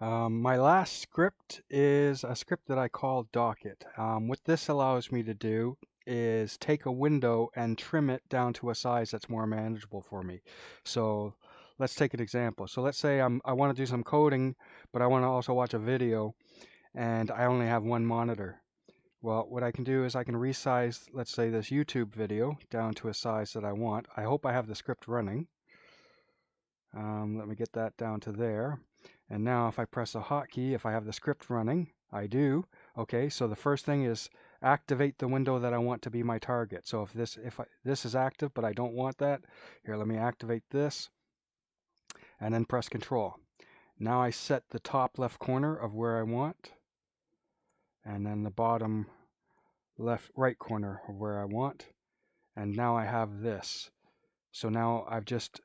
Um, my last script is a script that I call Dock it. Um, what this allows me to do is take a window and trim it down to a size that's more manageable for me. So let's take an example. So let's say I'm, I want to do some coding, but I want to also watch a video and I only have one monitor. Well, what I can do is I can resize, let's say this YouTube video down to a size that I want. I hope I have the script running. Um, let me get that down to there. And now if I press a hotkey, if I have the script running, I do. Okay, so the first thing is activate the window that I want to be my target. So if this if I, this is active but I don't want that, here let me activate this and then press control. Now I set the top left corner of where I want and then the bottom left right corner of where I want and now I have this. So now I've just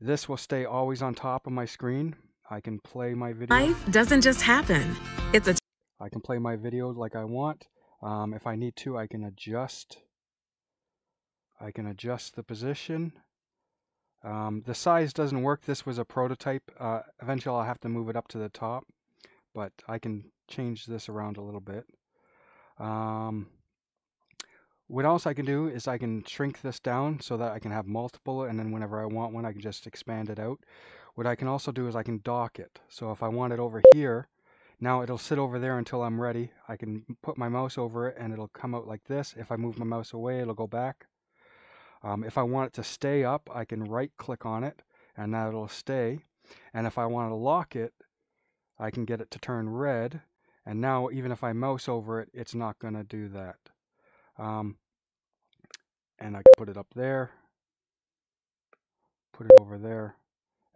this will stay always on top of my screen I can play my video. Life doesn't just happen. It's a I can play my video like I want. Um, if I need to, I can adjust. I can adjust the position. Um, the size doesn't work. This was a prototype. Uh, eventually, I'll have to move it up to the top, but I can change this around a little bit. Um, what else I can do is I can shrink this down so that I can have multiple, and then whenever I want one, I can just expand it out. What I can also do is I can dock it. So if I want it over here, now it'll sit over there until I'm ready. I can put my mouse over it and it'll come out like this. If I move my mouse away, it'll go back. Um, if I want it to stay up, I can right click on it and that'll stay. And if I want to lock it, I can get it to turn red. And now even if I mouse over it, it's not going to do that. Um, and I can put it up there, put it over there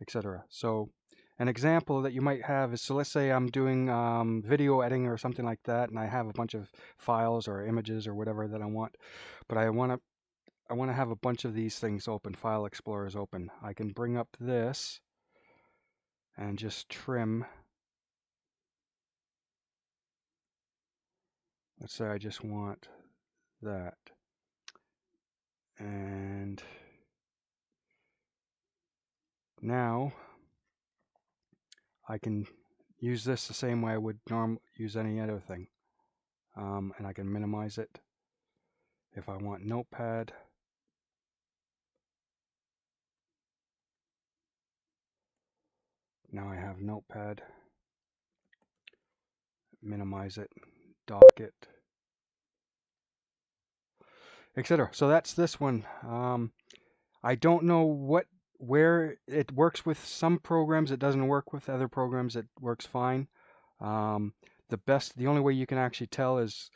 etc. So an example that you might have is, so let's say I'm doing um, video editing or something like that, and I have a bunch of files or images or whatever that I want, but I want to I want to have a bunch of these things open, File Explorers open. I can bring up this and just trim. Let's say I just want that. And now I can use this the same way I would normally use any other thing. Um, and I can minimize it. If I want notepad, now I have notepad, minimize it, dock it, etc. So that's this one. Um, I don't know what where it works with some programs, it doesn't work with other programs. It works fine. Um, the best, the only way you can actually tell is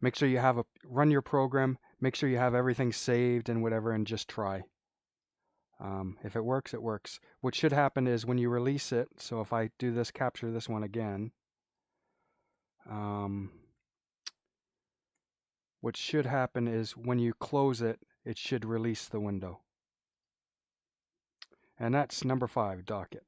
make sure you have a run your program, make sure you have everything saved and whatever, and just try. Um, if it works, it works. What should happen is when you release it. So if I do this, capture this one again. Um, what should happen is when you close it, it should release the window. And that's number five, dock it.